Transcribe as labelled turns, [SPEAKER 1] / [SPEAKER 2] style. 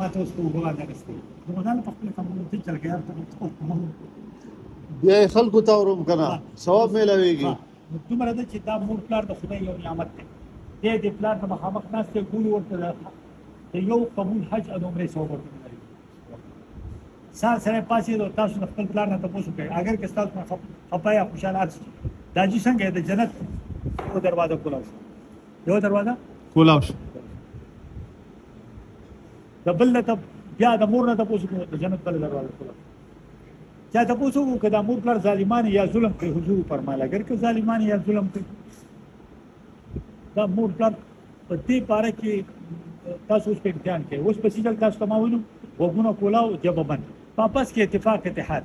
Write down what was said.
[SPEAKER 1] ما ته اوس کوم غواړم نه ستې نو غواړم په خپل کوم څه چې راګار ته
[SPEAKER 2] خپل کوم بیا خلکو ته وروم کنه ثواب ملويږي
[SPEAKER 1] نو تمره ده چې دا مور پلار د خدای یو نعمت دی دې دې پلار د مخامخ ناس ته ګول ورته د یو قبول حج او عمره ثواب ورته سار سره پاسې د تاسو د خپل پلان نه تاسو کوي اگر که تاسو نه خپایا خوشاله اچ دا چې څنګه د جنت او دروازه کولاو یو دروازه
[SPEAKER 2] کولاو شو
[SPEAKER 1] د بل نه بیا د مور نه تاسو کوم د جنت بل دروازه کولاو چا تاسو وو کدا مور پر ظالمان یا ظلم کوي حضور پر مال اگر که ظالمان یا ظلم کوي دا مور پر په دې پاره کې تاسو په امتحان کې اوس په سیګل تاسو تمامونو وګونو کولاو جوابن واپس کې اتفاق اتحاد